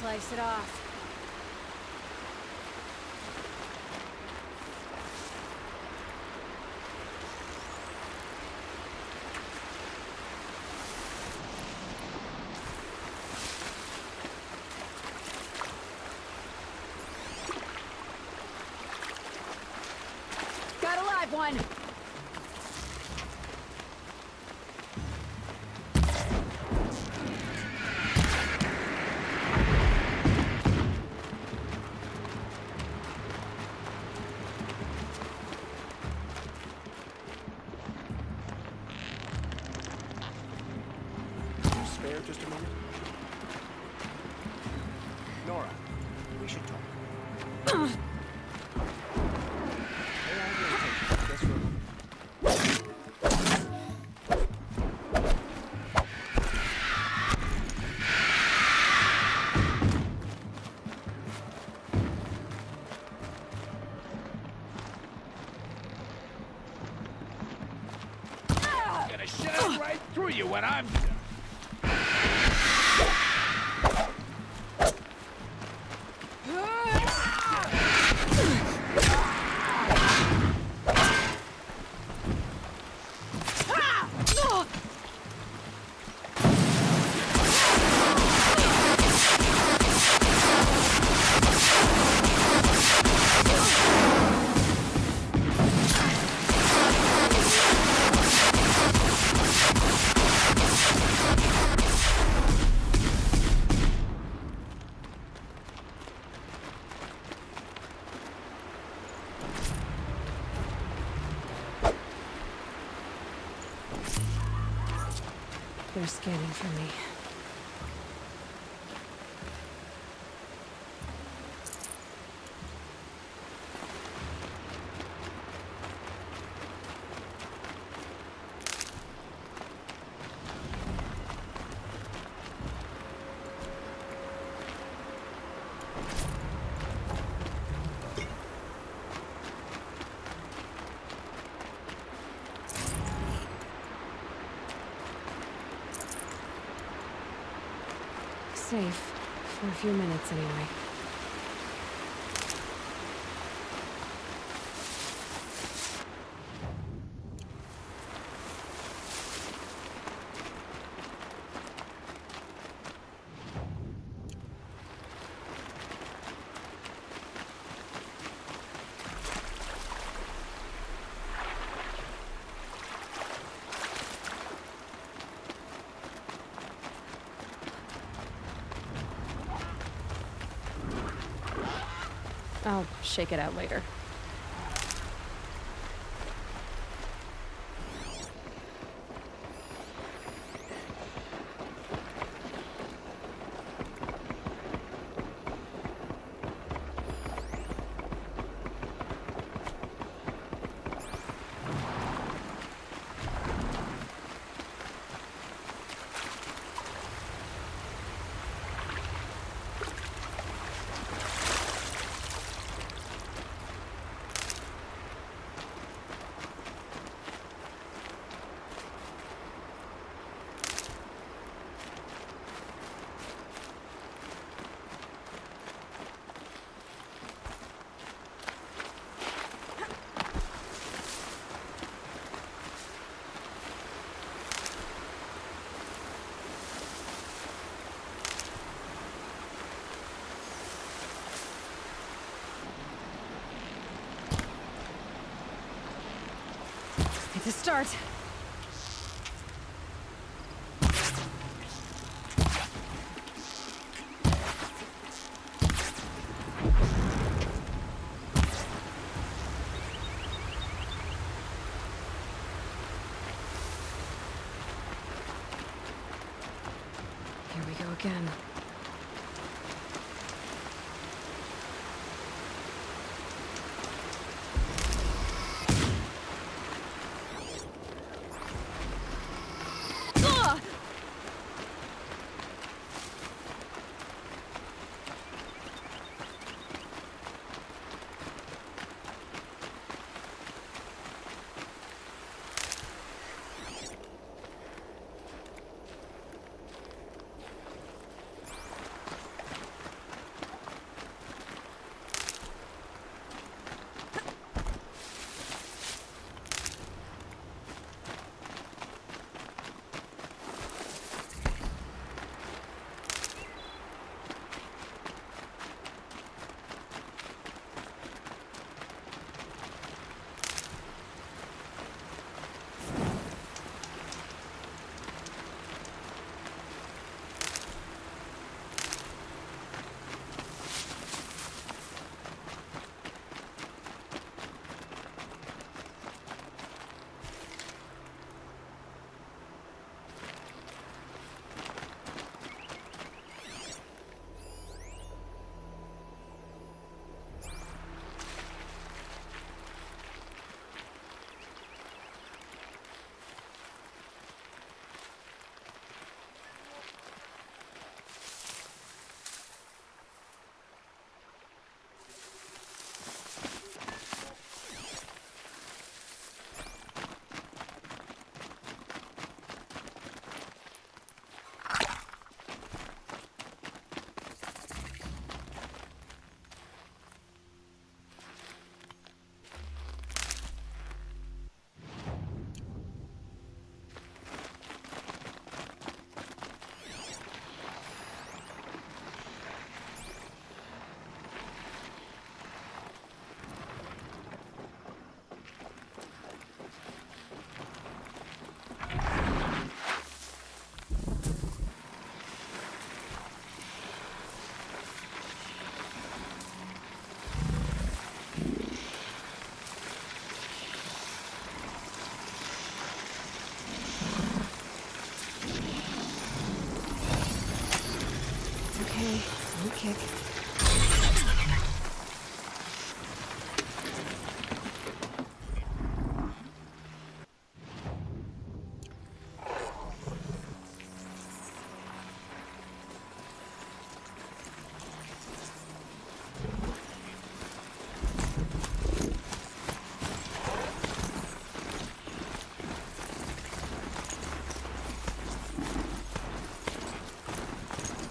slice it off. Got a live one! Through you when I'm done. They're scanning for me. Safe. For a few minutes, anyway. I'll shake it out later. A start.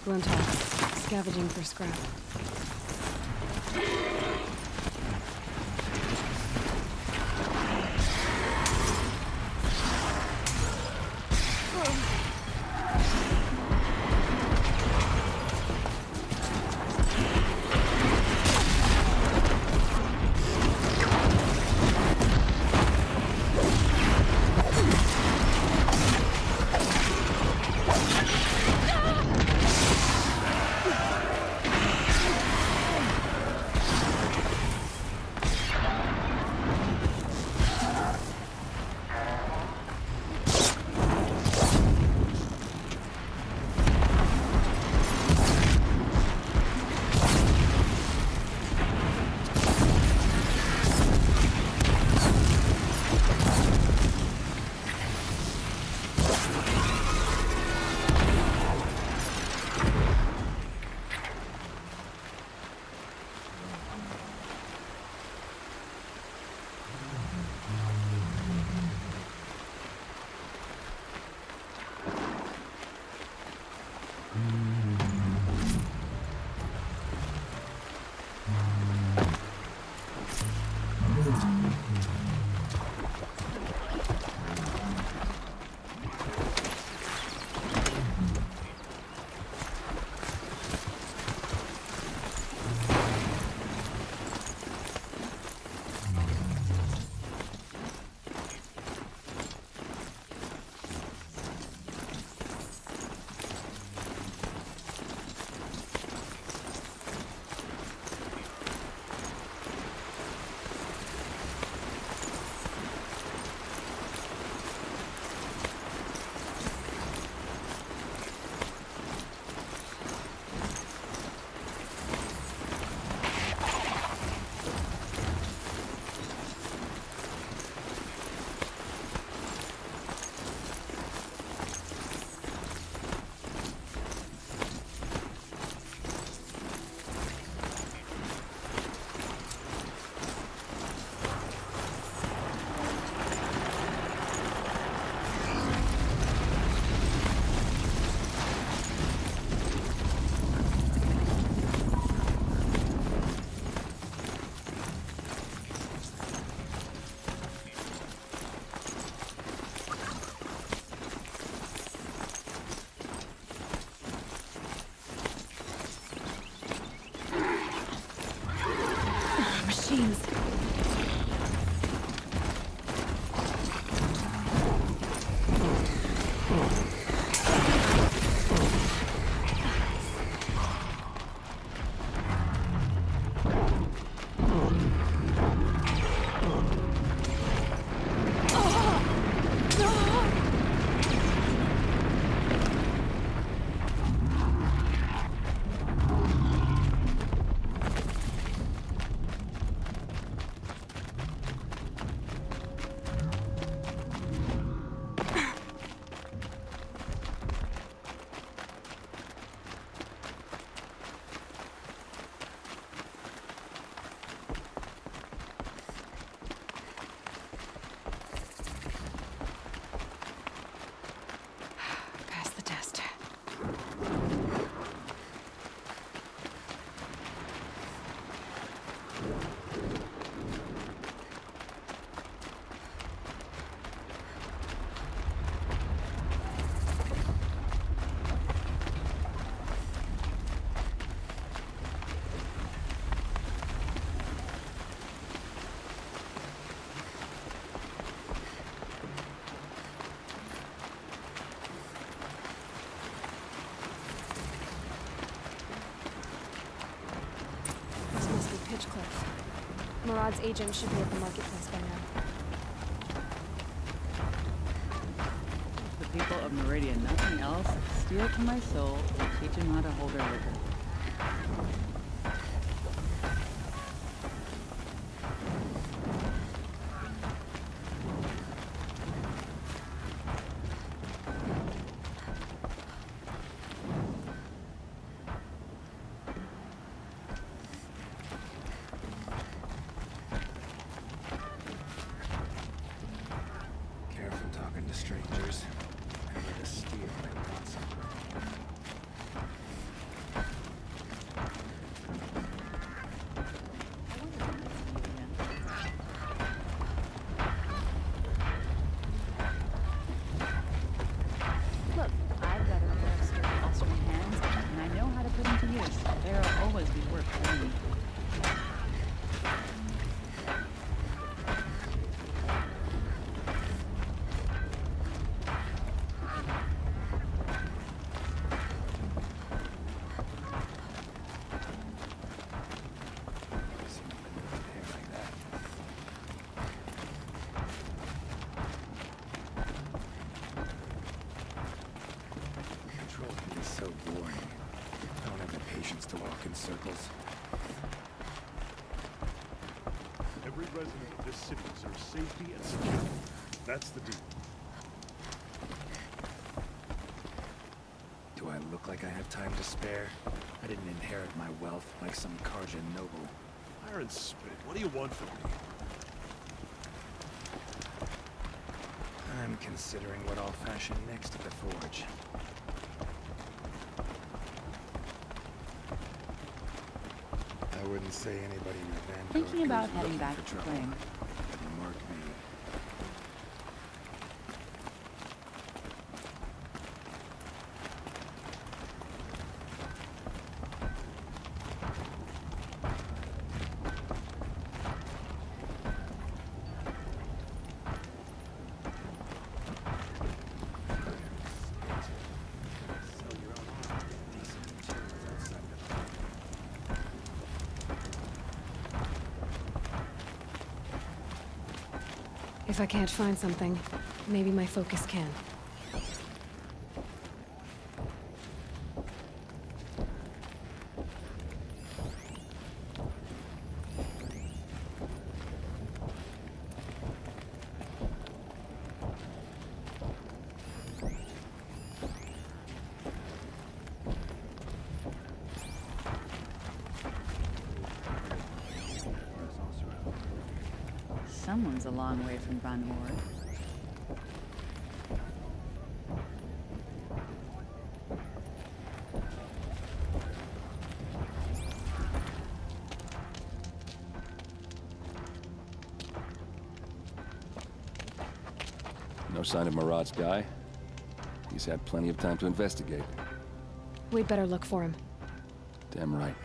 Scavenging for scrap. Marad's agent should be at the marketplace by now. The people of Meridian, nothing else. Steal to my soul and teach him how to hold their liquor. Careful talking to strangers. Remember to steal and not something. Circles. Every resident of this city deserves safety and security. That's the deal. Do I look like I have time to spare? I didn't inherit my wealth like some Carja noble. Iron Spit, what do you want from me? I'm considering what I'll fashion next at the forge. Wouldn't say anybody in the Vanguard Thinking about heading back to. Flame. Mark me. Sell your own armor at decent materials outside the If I can't find something, maybe my focus can. Someone's a long way from Von No sign of Marad's guy. He's had plenty of time to investigate. We'd better look for him. Damn right.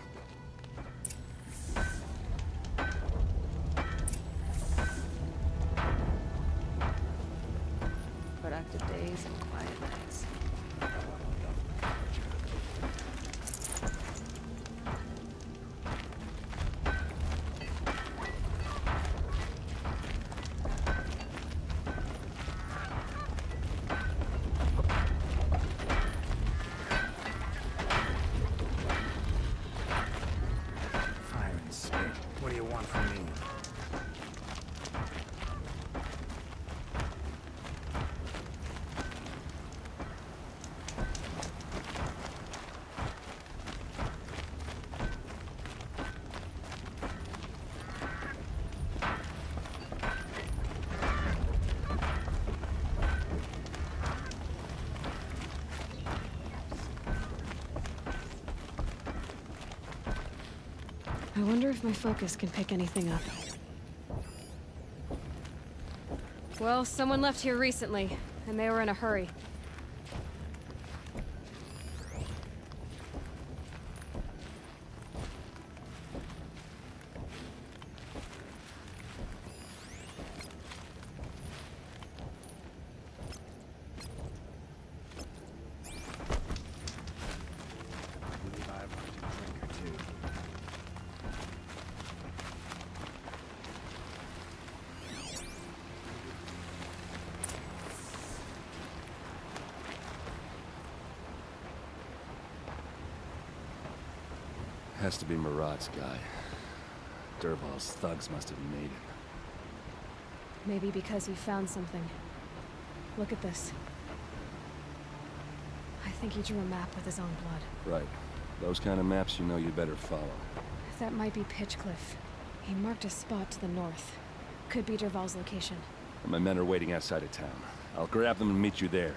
I wonder if my focus can pick anything up. Well, someone left here recently, and they were in a hurry. I believe I want a drink or two. Has to be Marad's guy. Dervahl's thugs must have made him. Maybe because he found something. Look at this. I think he drew a map with his own blood. Right. Those kind of maps you know you better follow. That might be Pitchcliff. He marked a spot to the north. Could be Dervahl's location. My men are waiting outside of town. I'll grab them and meet you there.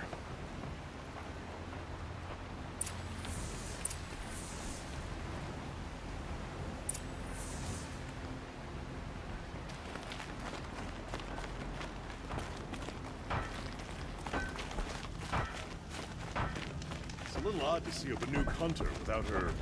It's a odd a Banuk hunter without her...